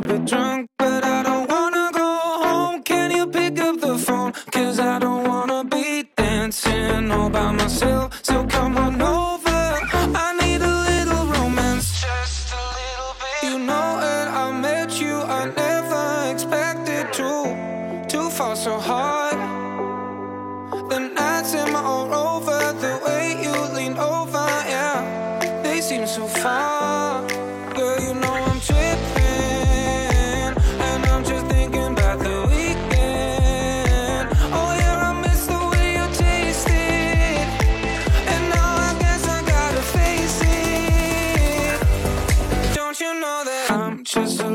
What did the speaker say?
little bit drunk, but I don't wanna go home. Can you pick up the phone? Cause I don't wanna be dancing all by myself. So come on over. I need a little romance, just a little bit. You know, when I met you, I never expected to, to fall so hard. The nights in my all over, the way you leaned over, yeah, they seem so far. so